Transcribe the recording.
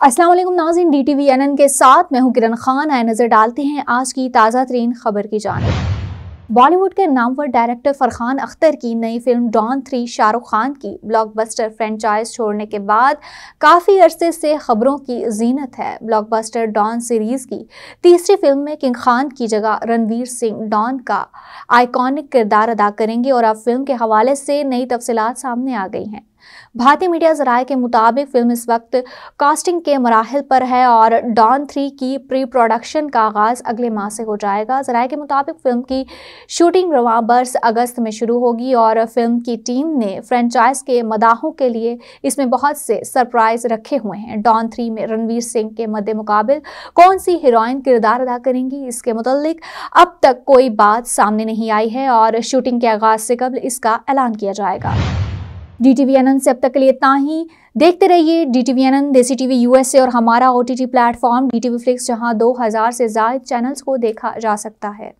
वालेकुम Nazin D T V N N के साथ मैं हूँ किरण खान। आए नज़र डालते हैं आज की ताज़ा तरीन खबर की जानब। बॉलीवुड के नामवर डायरेक्टर फरहान अख्तर की नई फ़िल्म डॉन थ्री शाहरुख खान की ब्लॉकबस्टर फ्रेंचाइज छोड़ने के बाद काफ़ी अरसे से खबरों की जीनत है। ब्लॉकबस्टर डॉन सीरीज़ की तीसरी फ़िल्म में किंग खान की जगह रणवीर सिंह डॉन का आइकॉनिक किरदार अदा करेंगे और अब फ़िल्म के हवाले से नई तफसीत सामने आ गई हैं। भारतीय मीडिया जराए के मुताबिक फ़िल्म इस वक्त कास्टिंग के मराहल पर है और डॉन थ्री की प्री प्रोडक्शन का आगाज़ अगले माह से हो जाएगा। जराए के मुताबिक फ़िल्म की शूटिंग रवा बरस अगस्त में शुरू होगी और फ़िल्म की टीम ने फ्रेंचाइज के मदाहों के लिए इसमें बहुत से सरप्राइज़ रखे हुए हैं। डॉन थ्री में रणवीर सिंह के मद्दे मुकाबल कौन सी हीरोइन किरदार अदा करेंगी? इसके मुतलिक अब तक कोई बात सामने नहीं आई है और शूटिंग के आगाज़ से कबल इसका ऐलान किया जाएगा। डी टी वी एन से अब तक के लिए इतना ही। देखते रहिए D T V N Desi TV USA और हमारा O T T platform D T V flix, जहाँ दो हज़ार से ज़्यादा चैनल्स को देखा जा सकता है।